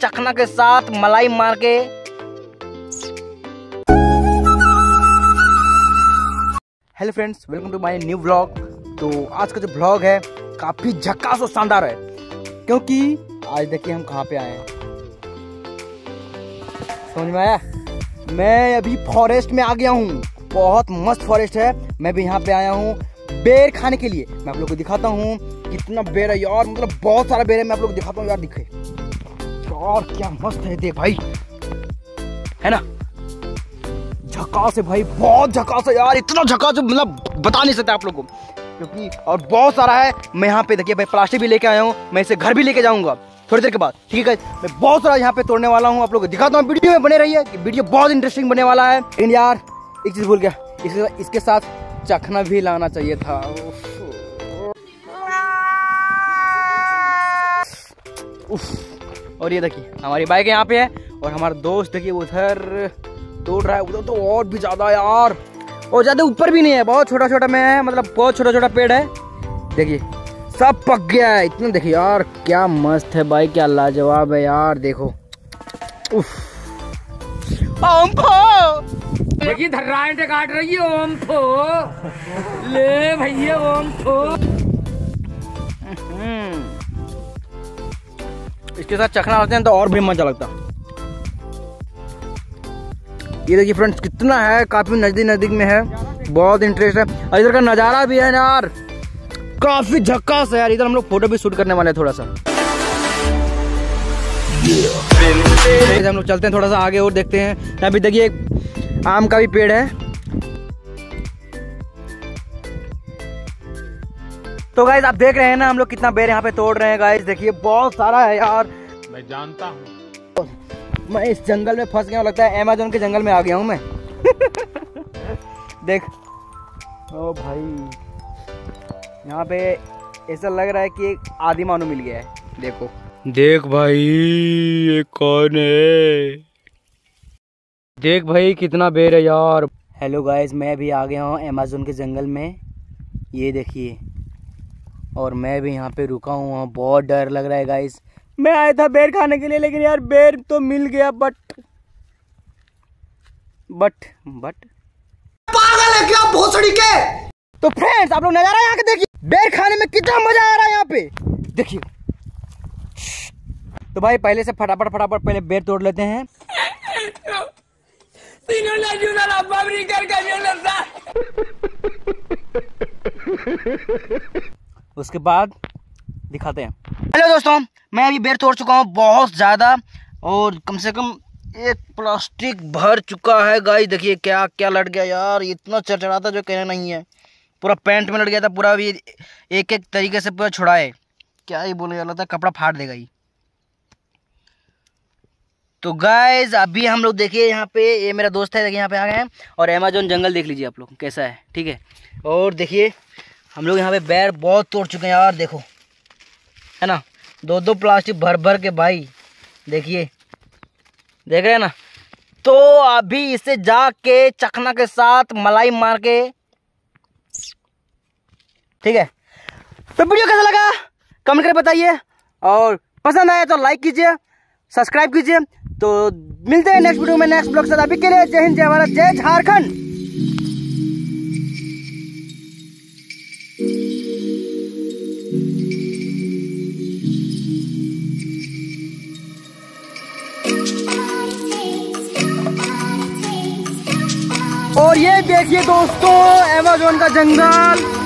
चखना के साथ मलाई मार के। Hello friends welcome to my new vlog तो आज का जो व्लॉग है, काफ़ी झकास और शानदार है। क्योंकि आज देखिए हम कहाँ पे आए हैं। समझ में आया? मैं अभी फॉरेस्ट में आ गया हूँ। बहुत मस्त फॉरेस्ट है। मैं भी यहाँ पे आया हूँ बेर खाने के लिए। मैं आप लोग को दिखाता हूँ कितना बेर है यार। मतलब बहुत सारा बेर है, मैं आप लोग दिखाता हूँ यार, दिखे। यार क्या मस्त है देख भाई। है ना? झकास है भाई बहुत झकास है यार इतना झकास मतलब बता नहीं सकता आप लोग को। क्योंकि और बहुत सारा है मैं यहाँ पे देखिए भाई प्लास्टिक भी लेके आया हूँ मैं इसे घर भी लेके जाऊँगा थोड़ी देर के बाद ठीक है मैं बहुत सारा यहाँ पे तोड़ने वाला हूँ आप लोग दिखाता हूँ वीडियो में बने रहिए कि वीडियो बहुत इंटरेस्टिंग बनने वाला है। लेकिन यार एक चीज़ भूल गया इसके, इसके साथ चखना भी लाना चाहिए था। उफ, उफ। और ये देखिए, हमारी बाइक यहाँ पे है और हमारा दोस्त देखिए उधर तोड़ रहा है, उधर तो और भी ज़्यादा यार। और ज़्यादा ऊपर भी नहीं है, बहुत छोटा छोटा में है मतलब बहुत छोटा छोटा पेड़ है। देखिए, सब पक गया है, इतना देखिए यार, क्या मस्त है भाई, क्या लाजवाब है यार, देखो। उफ। देखिए धर्रांटे काट रही है ओम फो ले भैया ओम फो इसके साथ चखना होते हैं तो और भी मज़ा लगता। ये देखिए फ्रेंड्स कितना है काफ़ी नज़दीक नज़दीक में है बहुत इंटरेस्ट है। और इधर का नज़ारा भी है यार काफ़ी झक्कास है यार इधर हम लोग फ़ोटो भी शूट करने वाले हैं थोड़ा सा हम लोग चलते हैं थोड़ा सा आगे और देखते हैं। यहाँ भी देखिए एक आम का भी पेड़ है। तो गाइज़ आप देख रहे हैं ना हम लोग कितना बेर यहाँ पे तोड़ रहे हैं गाइज़ देखिए बहुत सारा है यार। मैं जानता हूँ। मैं इस जंगल में फंस गया लगता है अमेजोन के जंगल में आ गया हूँ मैं। देख। ओ भाई। यहाँ पे ऐसा लग रहा है कि एक आदि मानव मिल गया है। देखो। देख भाई ये कौन है? देख भाई कितना बेर है यार। हेलो गाइस मैं भी आ गया हूँ अमेजोन के जंगल में। ये देखिए। और मैं भी यहाँ पे रुका हूँ वहाँ बहुत डर लग रहा है गाइस मैं आया था बेर खाने के लिए लेकिन यार बेर तो मिल गया बट बट बट पागल है क्या भोसड़ी के? तो फ्रेंड्स आप लोग नज़ारा यहाँ के देखिए। बेर खाने में कितना मज़ा आ रहा है यहाँ पे। देखिए। तो भाई पहले से फटाफट फटाफट पहले बेर तोड़ लेते हैं। उसके बाद दिखाते हैं। हेलो दोस्तों, मैं अभी बेर तोड़ चुका हूँ, बहुत ज़्यादा, और कम से कम एक प्लास्टिक भर चुका है गाय देखिए क्या क्या लट गया यार इतना चरचरा था जो कहना नहीं है। पूरा पैंट में लट गया था, पूरा भी एक एक तरीके से पूरा छुड़ाए क्या ही बोलने वाला था, कपड़ा फाड़ देगा ही तो गाइज़ अभी हम लोग देखिए यहाँ पे, ये मेरा दोस्त है, देखिए यहाँ पे आ गए हैं, और अमेजोन जंगल देख लीजिए आप लोग, कैसा है, ठीक है। और देखिए हम लोग यहाँ पे बैर बहुत तोड़ चुके हैं यार, देखो। है ना? दो दो प्लास्टिक भर भर के भाई, देखिए। देख रहे हैं ना? तो अभी इसे जाके चखना के साथ मलाई मार के, ठीक है? तो वीडियो कैसा लगा? कमेंट करके बताइए। और पसंद आया तो लाइक कीजिए सब्सक्राइब कीजिए। तो मिलते हैं नेक्स्ट वीडियो में नेक्स्ट ब्लॉग साथ। अभी के लिए जय हिंद, जय भारत, जय झारखंड। देखिए दोस्तों अमेजोन का जंगल।